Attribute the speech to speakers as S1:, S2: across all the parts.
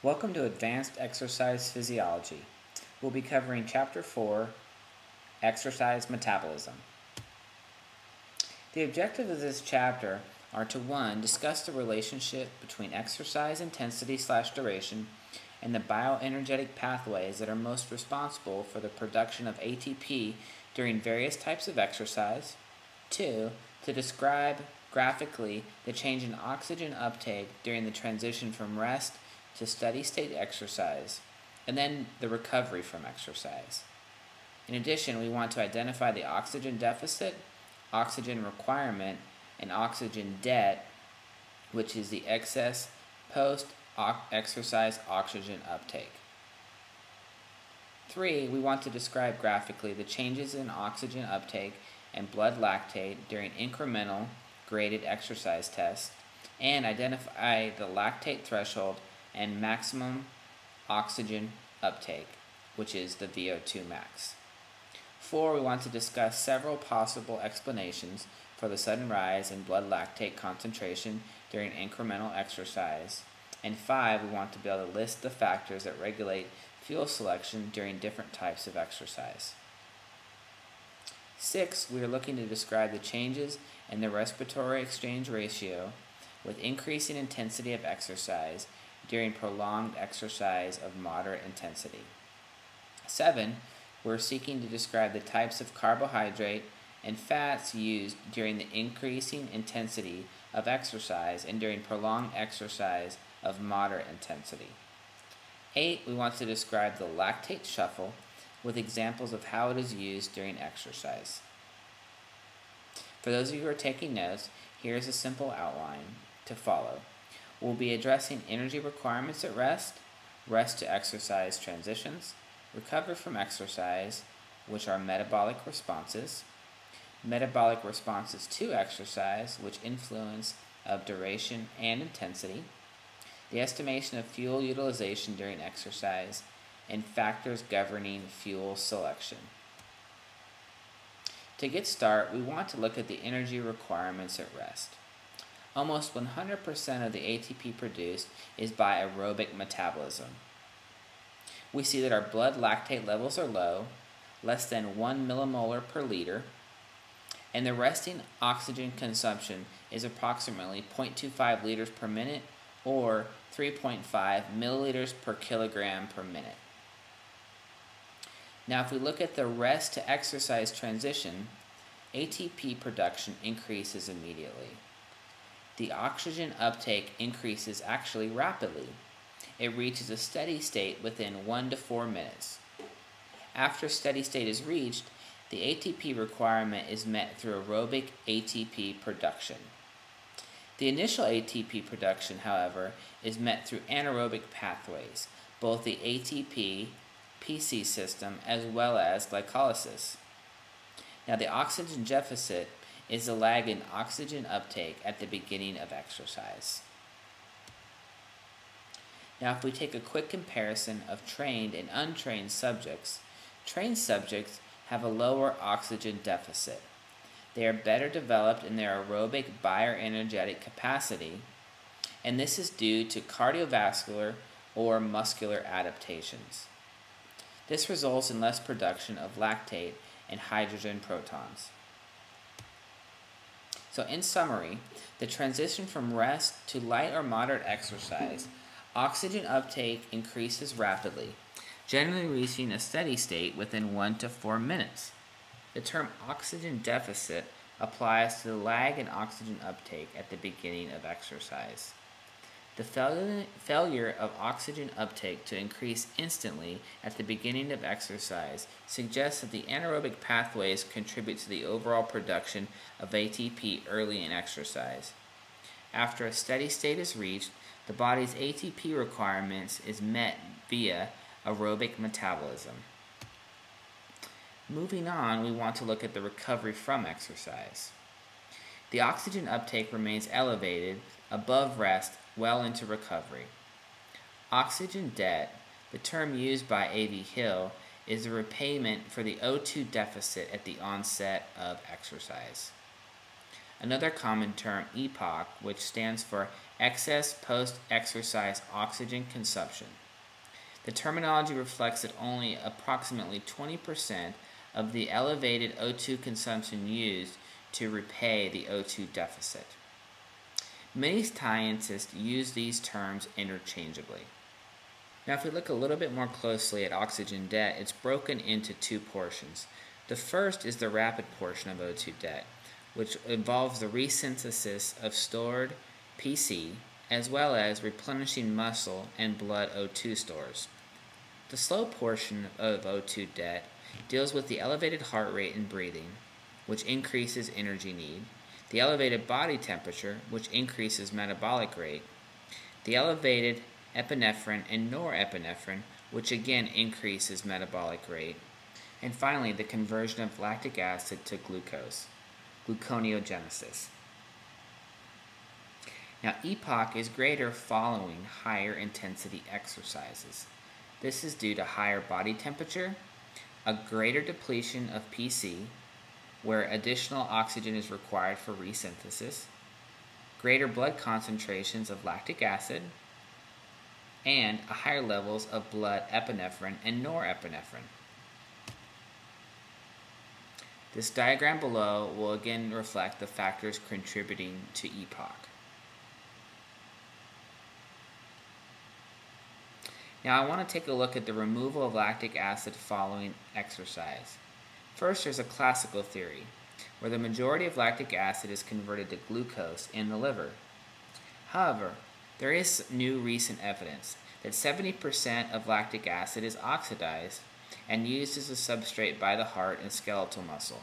S1: Welcome to Advanced Exercise Physiology. We'll be covering Chapter 4 Exercise Metabolism. The objectives of this chapter are to 1. Discuss the relationship between exercise intensity slash duration and the bioenergetic pathways that are most responsible for the production of ATP during various types of exercise. 2. To describe graphically the change in oxygen uptake during the transition from rest to steady state exercise, and then the recovery from exercise. In addition, we want to identify the oxygen deficit, oxygen requirement, and oxygen debt, which is the excess post exercise oxygen uptake. Three, we want to describe graphically the changes in oxygen uptake and blood lactate during incremental graded exercise tests and identify the lactate threshold and maximum oxygen uptake, which is the VO2 max. Four, we want to discuss several possible explanations for the sudden rise in blood lactate concentration during incremental exercise. And five, we want to be able to list the factors that regulate fuel selection during different types of exercise. Six, we are looking to describe the changes in the respiratory exchange ratio with increasing intensity of exercise during prolonged exercise of moderate intensity. 7. We're seeking to describe the types of carbohydrate and fats used during the increasing intensity of exercise and during prolonged exercise of moderate intensity. 8. We want to describe the lactate shuttle with examples of how it is used during exercise. For those of you who are taking notes, here's a simple outline to follow. We'll be addressing energy requirements at rest, rest to exercise transitions, recover from exercise, which are metabolic responses, metabolic responses to exercise, which influence of duration and intensity, the estimation of fuel utilization during exercise, and factors governing fuel selection. To get started, we want to look at the energy requirements at rest. Almost 100% of the ATP produced is by aerobic metabolism. We see that our blood lactate levels are low, less than 1 millimolar per liter, and the resting oxygen consumption is approximately 0.25 liters per minute or 3.5 milliliters per kilogram per minute. Now, if we look at the rest to exercise transition, ATP production increases immediately the oxygen uptake increases actually rapidly. It reaches a steady state within 1 to 4 minutes. After steady state is reached, the ATP requirement is met through aerobic ATP production. The initial ATP production, however, is met through anaerobic pathways, both the ATP PC system as well as glycolysis. Now, the oxygen deficit is the lag in oxygen uptake at the beginning of exercise. Now, if we take a quick comparison of trained and untrained subjects, trained subjects have a lower oxygen deficit. They are better developed in their aerobic bioenergetic capacity, and this is due to cardiovascular or muscular adaptations. This results in less production of lactate and hydrogen protons. So, in summary, the transition from rest to light or moderate exercise, oxygen uptake increases rapidly, generally reaching a steady state within 1 to 4 minutes. The term oxygen deficit applies to the lag in oxygen uptake at the beginning of exercise. The failure of oxygen uptake to increase instantly at the beginning of exercise suggests that the anaerobic pathways contribute to the overall production of ATP early in exercise. After a steady state is reached, the body's ATP requirements is met via aerobic metabolism. Moving on, we want to look at the recovery from exercise. The oxygen uptake remains elevated above rest well into recovery. Oxygen debt, the term used by A.V. Hill, is a repayment for the O2 deficit at the onset of exercise. Another common term, EPOC, which stands for excess post exercise oxygen consumption. The terminology reflects that only approximately 20% of the elevated O2 consumption used to repay the O2 deficit. Many scientists use these terms interchangeably. Now, if we look a little bit more closely at oxygen debt, it's broken into two portions. The first is the rapid portion of O2 debt, which involves the resynthesis of stored PC as well as replenishing muscle and blood O2 stores. The slow portion of O2 debt deals with the elevated heart rate and breathing, which increases energy need, the elevated body temperature, which increases metabolic rate, the elevated epinephrine and norepinephrine, which again increases metabolic rate, and finally the conversion of lactic acid to glucose, gluconeogenesis. Now, EPOC is greater following higher intensity exercises. This is due to higher body temperature, a greater depletion of PC, where additional oxygen is required for resynthesis, greater blood concentrations of lactic acid, and higher levels of blood epinephrine and norepinephrine. This diagram below will again reflect the factors contributing to EPOC. Now I want to take a look at the removal of lactic acid following exercise. First, there's a classical theory, where the majority of lactic acid is converted to glucose in the liver. However, there is new recent evidence that 70% of lactic acid is oxidized and used as a substrate by the heart and skeletal muscle,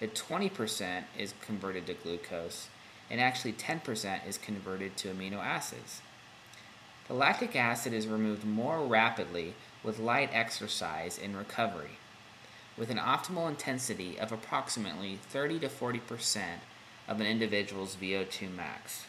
S1: that 20% is converted to glucose, and actually 10% is converted to amino acids. The lactic acid is removed more rapidly with light exercise and recovery with an optimal intensity of approximately 30 to 40% of an individual's VO2 max.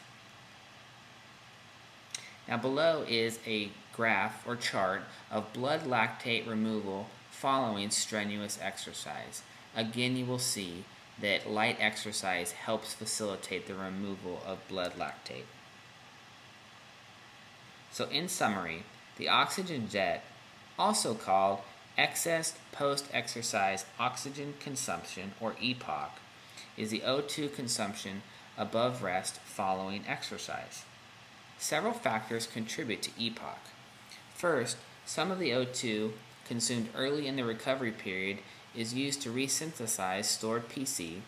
S1: Now below is a graph or chart of blood lactate removal following strenuous exercise. Again, you will see that light exercise helps facilitate the removal of blood lactate. So in summary, the oxygen debt, also called Excess post-exercise oxygen consumption, or EPOC, is the O2 consumption above rest following exercise. Several factors contribute to EPOC. First, some of the O2 consumed early in the recovery period is used to resynthesize stored PC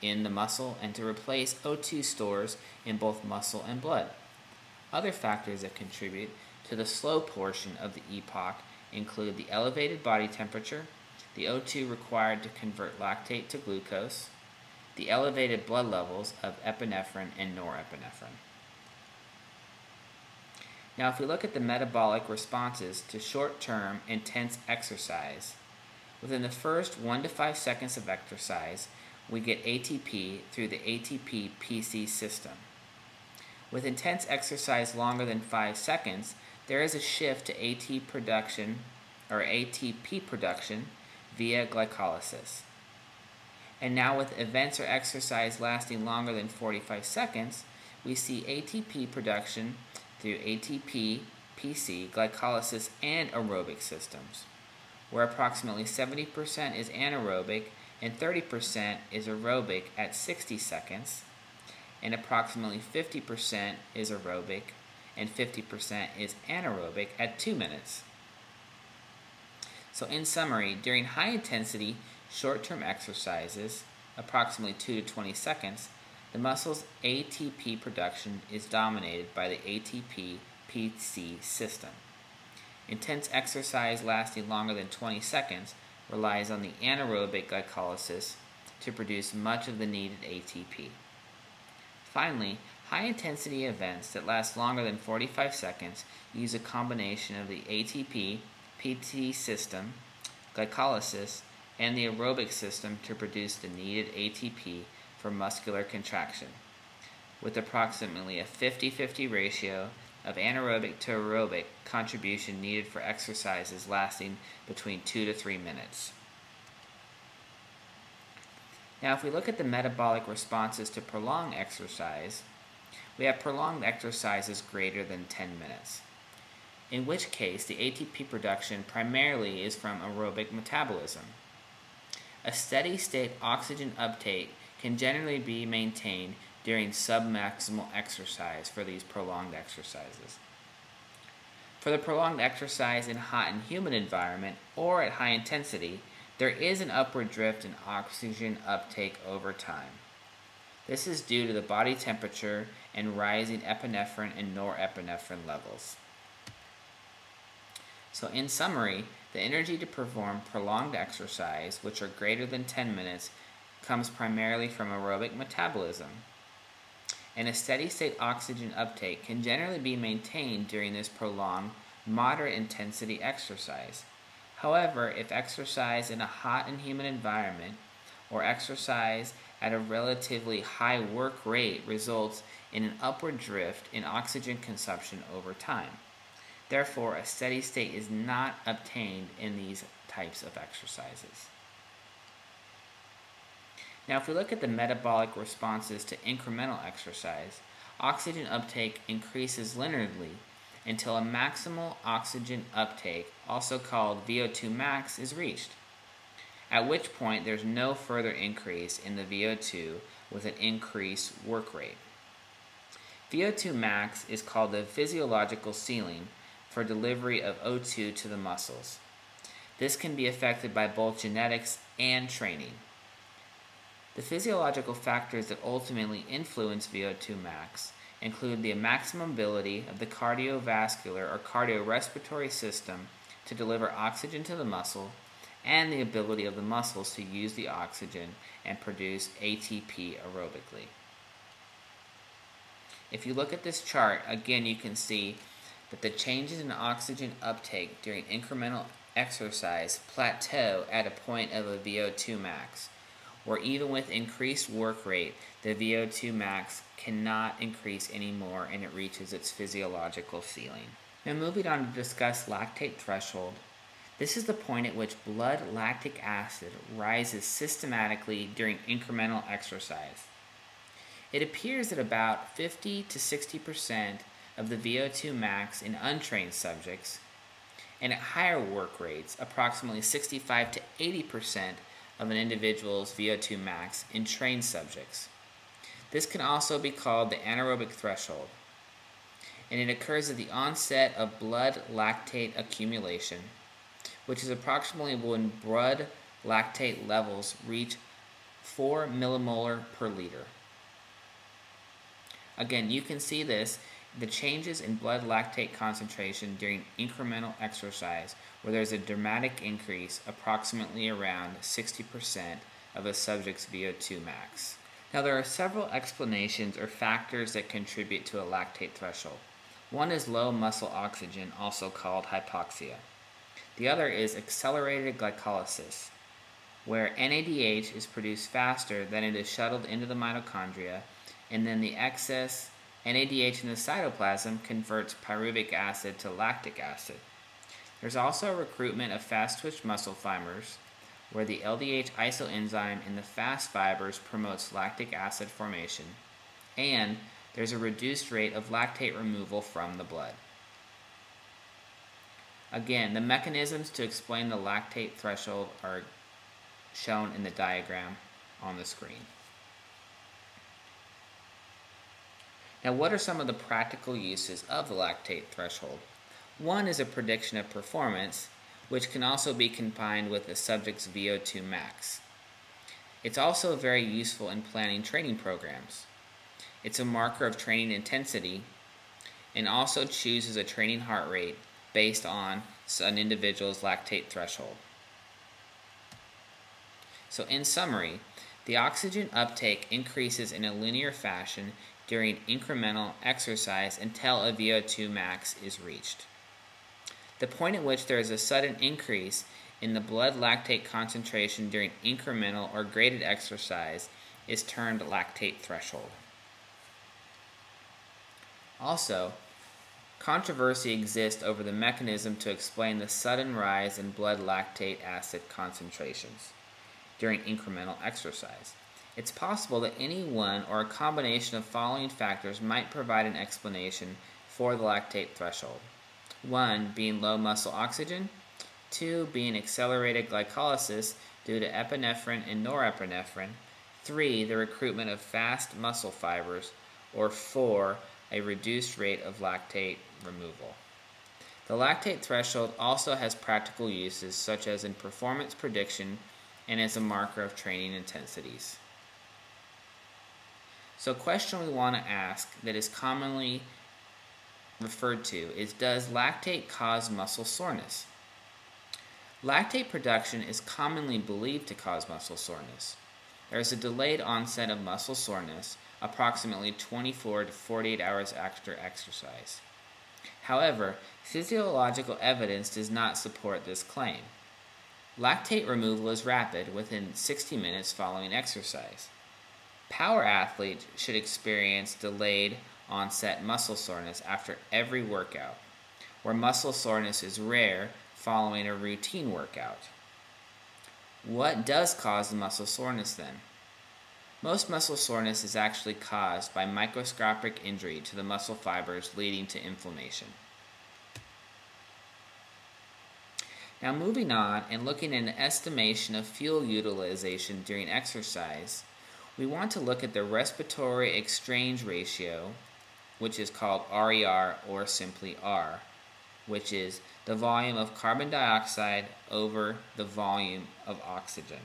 S1: in the muscle and to replace O2 stores in both muscle and blood. Other factors that contribute to the slow portion of the EPOC include the elevated body temperature, the O2 required to convert lactate to glucose, the elevated blood levels of epinephrine and norepinephrine. Now, if we look at the metabolic responses to short term intense exercise, within the first 1 to 5 seconds of exercise, we get ATP through the ATP PC system. With intense exercise longer than 5 seconds, there is a shift to AT production or ATP production via glycolysis. And now with events or exercise lasting longer than 45 seconds, we see ATP production through ATP, PC, glycolysis, and aerobic systems, where approximately 70% is anaerobic and 30% is aerobic at 60 seconds, and approximately 50% is aerobic and 50% is anaerobic at 2 minutes. So in summary, during high intensity short-term exercises, approximately 2 to 20 seconds, the muscle's ATP production is dominated by the ATP PC system. Intense exercise lasting longer than 20 seconds relies on the anaerobic glycolysis to produce much of the needed ATP. Finally, High intensity events that last longer than 45 seconds use a combination of the ATP PC system, glycolysis, and the aerobic system to produce the needed ATP for muscular contraction, with approximately a 50 50 ratio of anaerobic to aerobic contribution needed for exercises lasting between 2 to 3 minutes. Now, if we look at the metabolic responses to prolonged exercise, we have prolonged exercises greater than 10 minutes, in which case the ATP production primarily is from aerobic metabolism. A steady state oxygen uptake can generally be maintained during submaximal exercise for these prolonged exercises. For the prolonged exercise in hot and humid environment or at high intensity, there is an upward drift in oxygen uptake over time. This is due to the body temperature and rising epinephrine and norepinephrine levels. So in summary, the energy to perform prolonged exercise, which are greater than 10 minutes, comes primarily from aerobic metabolism. And a steady state oxygen uptake can generally be maintained during this prolonged, moderate intensity exercise. However, if exercise in a hot and humid environment or exercise at a relatively high work rate results in an upward drift in oxygen consumption over time. Therefore, a steady state is not obtained in these types of exercises. Now, if we look at the metabolic responses to incremental exercise, oxygen uptake increases linearly until a maximal oxygen uptake, also called VO2 max, is reached, at which point there's no further increase in the VO2 with an increased work rate. VO2 max is called the physiological ceiling for delivery of O2 to the muscles. This can be affected by both genetics and training. The physiological factors that ultimately influence VO2 max include the maximum ability of the cardiovascular or cardiorespiratory system to deliver oxygen to the muscle and the ability of the muscles to use the oxygen and produce ATP aerobically. If you look at this chart, again you can see that the changes in oxygen uptake during incremental exercise plateau at a point of a VO2 max, where even with increased work rate, the VO2 max cannot increase anymore and it reaches its physiological ceiling. Now moving on to discuss lactate threshold. This is the point at which blood lactic acid rises systematically during incremental exercise. It appears that about 50 to 60% of the VO2 max in untrained subjects, and at higher work rates, approximately 65 to 80% of an individual's VO2 max in trained subjects. This can also be called the anaerobic threshold, and it occurs at the onset of blood lactate accumulation, which is approximately when blood lactate levels reach 4 millimolar per liter. Again, you can see this the changes in blood lactate concentration during incremental exercise, where there's a dramatic increase, approximately around 60% of a subject's VO2 max. Now, there are several explanations or factors that contribute to a lactate threshold. One is low muscle oxygen, also called hypoxia. The other is accelerated glycolysis, where NADH is produced faster than it is shuttled into the mitochondria, and then the excess NADH in the cytoplasm converts pyruvic acid to lactic acid. There's also a recruitment of fast twitch muscle fibers, where the LDH isoenzyme in the fast fibers promotes lactic acid formation, and there's a reduced rate of lactate removal from the blood. Again, the mechanisms to explain the lactate threshold are shown in the diagram on the screen. Now, what are some of the practical uses of the lactate threshold? One is a prediction of performance, which can also be combined with the subject's VO2 max. It's also very useful in planning training programs. It's a marker of training intensity and also chooses a training heart rate based on an individual's lactate threshold. So, in summary, the oxygen uptake increases in a linear fashion during incremental exercise until a VO2 max is reached. The point at which there is a sudden increase in the blood lactate concentration during incremental or graded exercise is termed lactate threshold. Also, controversy exists over the mechanism to explain the sudden rise in blood lactate acid concentrations during incremental exercise. It's possible that any one or a combination of following factors might provide an explanation for the lactate threshold. One being low muscle oxygen, two being accelerated glycolysis due to epinephrine and norepinephrine, three the recruitment of fast muscle fibers, or four a reduced rate of lactate removal. The lactate threshold also has practical uses such as in performance prediction and as a marker of training intensities. So a question we want to ask that is commonly referred to is does lactate cause muscle soreness? Lactate production is commonly believed to cause muscle soreness. There is a delayed onset of muscle soreness approximately 24 to 48 hours after exercise. However, physiological evidence does not support this claim. Lactate removal is rapid within 60 minutes following exercise. Power athletes should experience delayed onset muscle soreness after every workout, where muscle soreness is rare following a routine workout. What does cause the muscle soreness then? Most muscle soreness is actually caused by microscopic injury to the muscle fibers leading to inflammation. Now moving on and looking at an estimation of fuel utilization during exercise, we want to look at the respiratory exchange ratio, which is called RER or simply R, which is the volume of carbon dioxide over the volume of oxygen.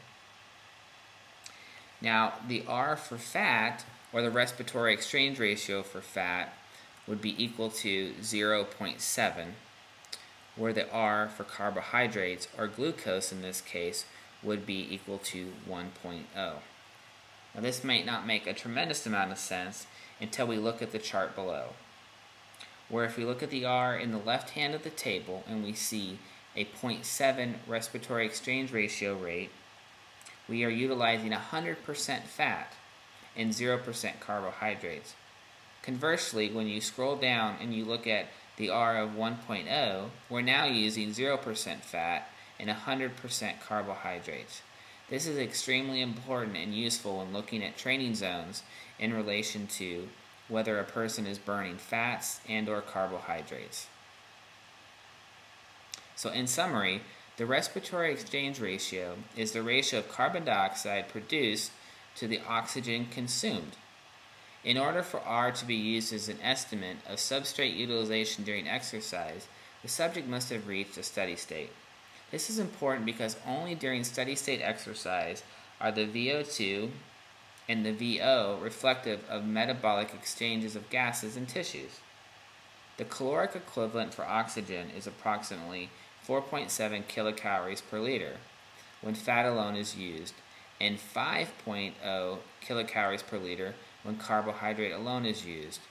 S1: Now, the R for fat, or the respiratory exchange ratio for fat, would be equal to 0.7, where the R for carbohydrates, or glucose in this case, would be equal to 1.0. Now this might not make a tremendous amount of sense until we look at the chart below, where if we look at the R in the left hand of the table and we see a 0.7 respiratory exchange ratio rate, we are utilizing 100% fat and 0% carbohydrates. Conversely, when you scroll down and you look at the R of 1.0, we're now using 0% fat and 100% carbohydrates. This is extremely important and useful when looking at training zones in relation to whether a person is burning fats and or carbohydrates. So in summary, the respiratory exchange ratio is the ratio of carbon dioxide produced to the oxygen consumed. In order for R to be used as an estimate of substrate utilization during exercise, the subject must have reached a steady state. This is important because only during steady state exercise are the VO2 and the VO reflective of metabolic exchanges of gases and tissues. The caloric equivalent for oxygen is approximately 4.7 kilocalories per liter when fat alone is used, and 5.0 kilocalories per liter when carbohydrate alone is used,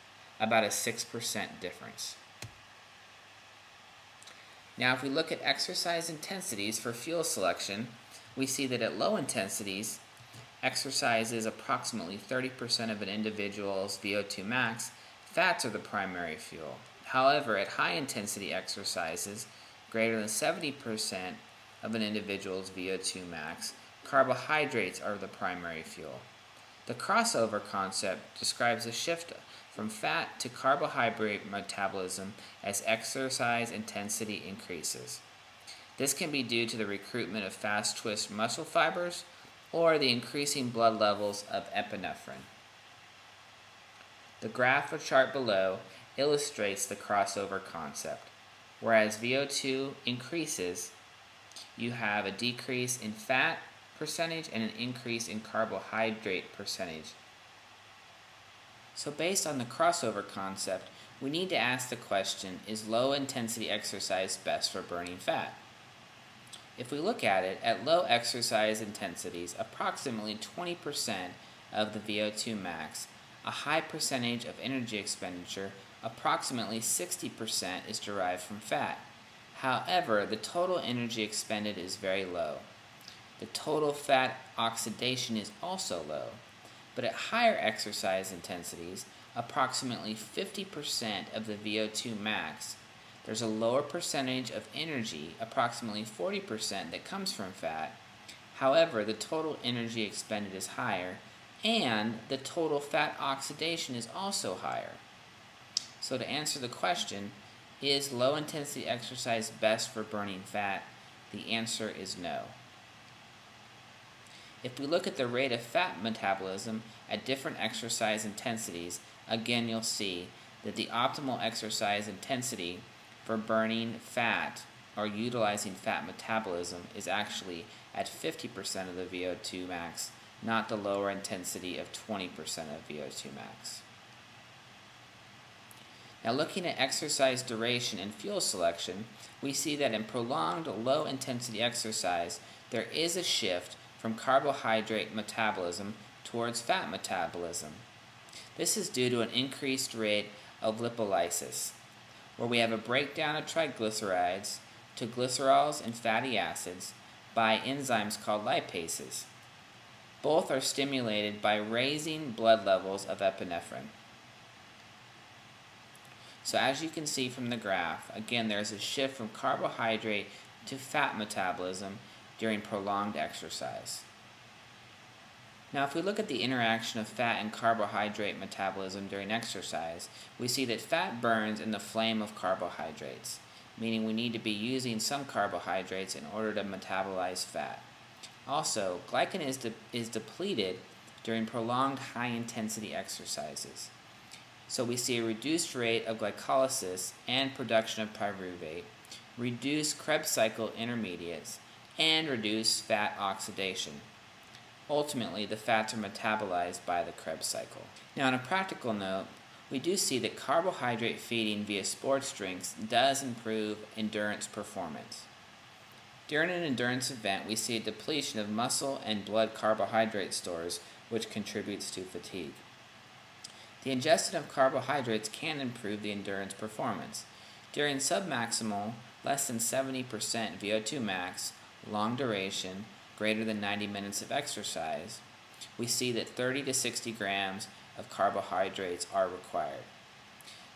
S1: about a 6% difference. Now, if we look at exercise intensities for fuel selection, we see that at low intensities, exercise is approximately 30% of an individual's VO2 max, fats are the primary fuel. However, at high intensity exercises, greater than 70% of an individual's VO2 max, carbohydrates are the primary fuel. The crossover concept describes a shift from fat to carbohydrate metabolism as exercise intensity increases. This can be due to the recruitment of fast twitch muscle fibers or the increasing blood levels of epinephrine. The graph or chart below illustrates the crossover concept. Whereas VO2 increases, you have a decrease in fat percentage and an increase in carbohydrate percentage. So based on the crossover concept, we need to ask the question, is low intensity exercise best for burning fat? If we look at it, at low exercise intensities, approximately 20% of the VO2 max, a high percentage of energy expenditure, approximately 60% is derived from fat. However, the total energy expended is very low. The total fat oxidation is also low. But at higher exercise intensities, approximately 50% of the VO2 max, there's a lower percentage of energy, approximately 40%, that comes from fat. However, the total energy expended is higher, and the total fat oxidation is also higher. So to answer the question, is low intensity exercise best for burning fat? The answer is no. If we look at the rate of fat metabolism at different exercise intensities, again you'll see that the optimal exercise intensity for burning fat or utilizing fat metabolism is actually at 50% of the VO2 max, not the lower intensity of 20% of VO2 max. Now looking at exercise duration and fuel selection, we see that in prolonged low intensity exercise, there is a shift from carbohydrate metabolism towards fat metabolism. This is due to an increased rate of lipolysis, where we have a breakdown of triglycerides to glycerols and fatty acids by enzymes called lipases. Both are stimulated by raising blood levels of epinephrine. So as you can see from the graph, again there's a shift from carbohydrate to fat metabolism during prolonged exercise. Now if we look at the interaction of fat and carbohydrate metabolism during exercise, we see that fat burns in the flame of carbohydrates, meaning we need to be using some carbohydrates in order to metabolize fat. Also, glycogen is, de is depleted during prolonged high-intensity exercises. So we see a reduced rate of glycolysis and production of pyruvate, reduced Krebs cycle intermediates, and reduced fat oxidation. Ultimately, the fats are metabolized by the Krebs cycle. Now, on a practical note, we do see that carbohydrate feeding via sports drinks does improve endurance performance. During an endurance event, we see a depletion of muscle and blood carbohydrate stores, which contributes to fatigue. The ingestion of carbohydrates can improve the endurance performance. During submaximal, less than 70% VO2 max, long duration, greater than 90 minutes of exercise, we see that 30 to 60 grams of carbohydrates are required.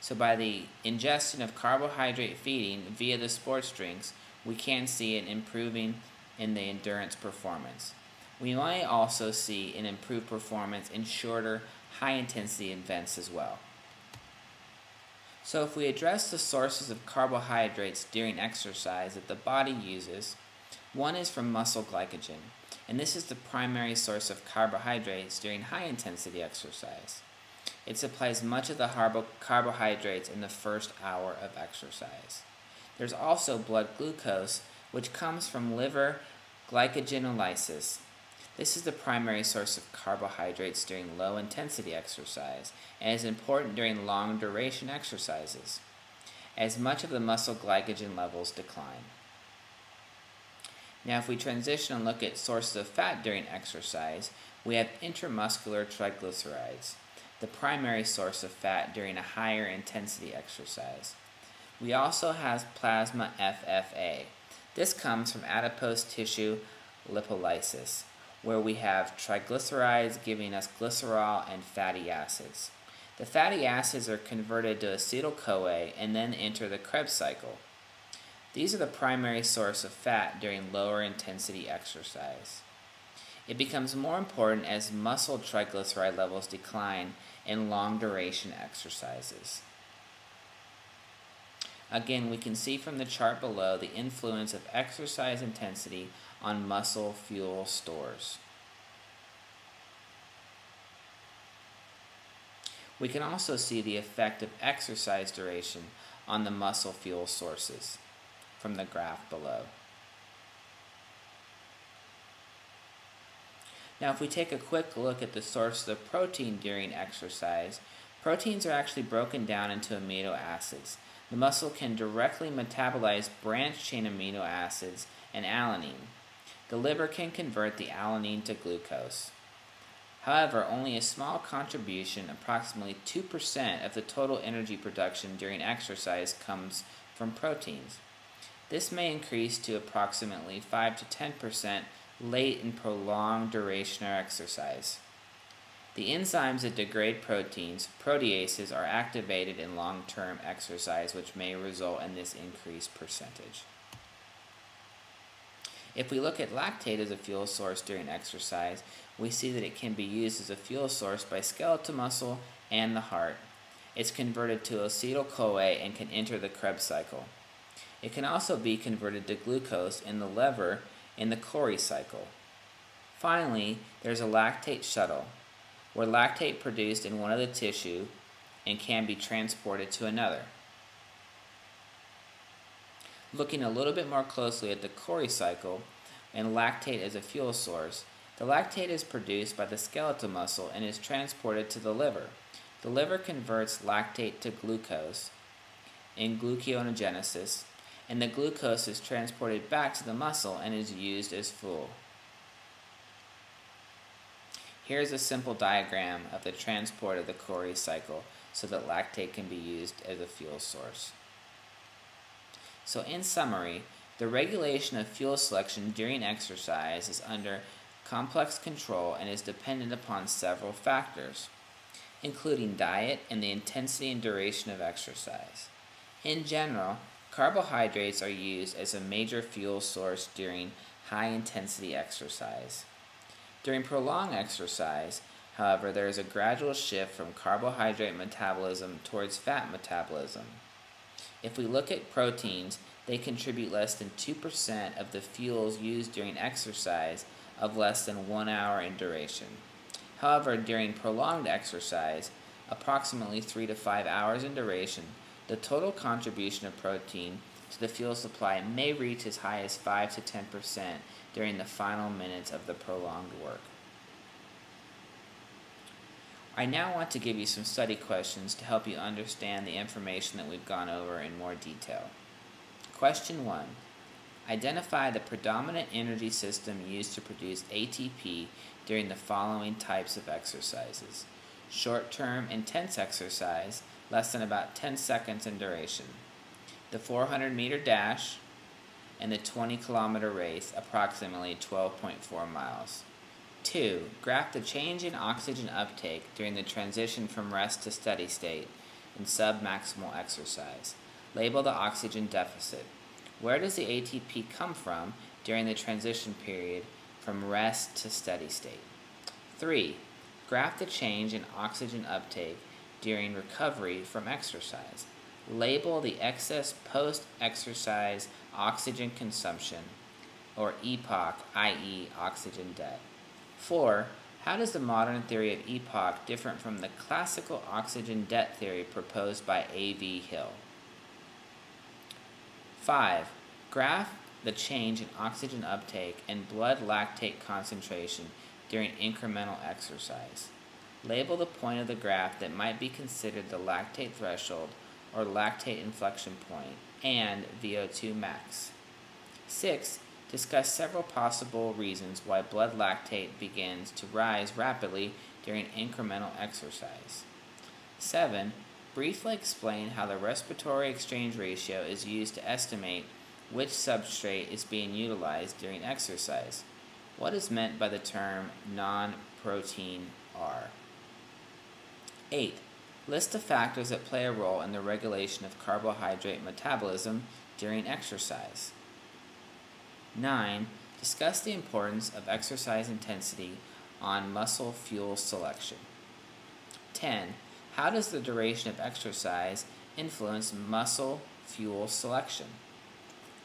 S1: So by the ingestion of carbohydrate feeding via the sports drinks, we can see an improving in the endurance performance. We might also see an improved performance in shorter high intensity events as well. So if we address the sources of carbohydrates during exercise that the body uses, one is from muscle glycogen, and this is the primary source of carbohydrates during high intensity exercise. It supplies much of the carbohydrates in the first hour of exercise. There's also blood glucose, which comes from liver glycogenolysis, this is the primary source of carbohydrates during low intensity exercise and is important during long duration exercises, as much of the muscle glycogen levels decline. Now, if we transition and look at sources of fat during exercise, we have intramuscular triglycerides, the primary source of fat during a higher intensity exercise. We also have plasma FFA. This comes from adipose tissue lipolysis where we have triglycerides giving us glycerol and fatty acids. The fatty acids are converted to acetyl-CoA and then enter the Krebs cycle. These are the primary source of fat during lower intensity exercise. It becomes more important as muscle triglyceride levels decline in long duration exercises. Again, we can see from the chart below the influence of exercise intensity on muscle fuel stores. We can also see the effect of exercise duration on the muscle fuel sources from the graph below. Now if we take a quick look at the sources of protein during exercise, proteins are actually broken down into amino acids. The muscle can directly metabolize branched chain amino acids and alanine. The liver can convert the alanine to glucose. However, only a small contribution, approximately 2% of the total energy production during exercise comes from proteins. This may increase to approximately 5 to 10% late in prolonged duration or exercise. The enzymes that degrade proteins, proteases, are activated in long-term exercise which may result in this increased percentage. If we look at lactate as a fuel source during exercise, we see that it can be used as a fuel source by skeletal muscle and the heart. It's converted to acetyl CoA and can enter the Krebs cycle. It can also be converted to glucose in the liver in the Cori cycle. Finally, there's a lactate shuttle, where lactate produced in one of the tissue and can be transported to another. Looking a little bit more closely at the Cori cycle and lactate as a fuel source, the lactate is produced by the skeletal muscle and is transported to the liver. The liver converts lactate to glucose in gluconeogenesis, and the glucose is transported back to the muscle and is used as fuel. Here's a simple diagram of the transport of the Cori cycle so that lactate can be used as a fuel source. So in summary, the regulation of fuel selection during exercise is under complex control and is dependent upon several factors, including diet and the intensity and duration of exercise. In general, carbohydrates are used as a major fuel source during high intensity exercise. During prolonged exercise, however, there is a gradual shift from carbohydrate metabolism towards fat metabolism. If we look at proteins, they contribute less than 2% of the fuels used during exercise of less than one hour in duration. However, during prolonged exercise, approximately 3 to 5 hours in duration, the total contribution of protein to the fuel supply may reach as high as 5 to 10% during the final minutes of the prolonged work. I now want to give you some study questions to help you understand the information that we've gone over in more detail. Question 1. Identify the predominant energy system used to produce ATP during the following types of exercises. Short-term intense exercise, less than about 10 seconds in duration. The 400 meter dash and the 20 kilometer race, approximately 12.4 miles. 2. Graph the change in oxygen uptake during the transition from rest to steady state in submaximal exercise. Label the oxygen deficit. Where does the ATP come from during the transition period from rest to steady state? 3. Graph the change in oxygen uptake during recovery from exercise. Label the excess post exercise oxygen consumption, or EPOC, i.e., oxygen debt. 4. How does the modern theory of EPOC differ from the classical oxygen debt theory proposed by A.V. Hill? 5. Graph the change in oxygen uptake and blood lactate concentration during incremental exercise. Label the point of the graph that might be considered the lactate threshold or lactate inflection point and VO2 max. 6 discuss several possible reasons why blood lactate begins to rise rapidly during incremental exercise. 7. Briefly explain how the respiratory exchange ratio is used to estimate which substrate is being utilized during exercise. What is meant by the term non-protein R? 8. List the factors that play a role in the regulation of carbohydrate metabolism during exercise. 9. Discuss the importance of exercise intensity on muscle fuel selection. 10. How does the duration of exercise influence muscle fuel selection?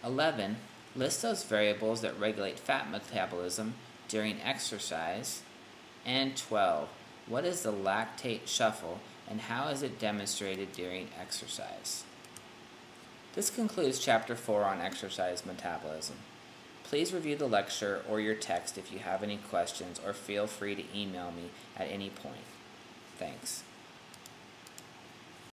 S1: 11. List those variables that regulate fat metabolism during exercise. And 12. What is the lactate shuttle and how is it demonstrated during exercise? This concludes Chapter 4 on exercise metabolism. Please review the lecture or your text if you have any questions or feel free to email me at any point. Thanks.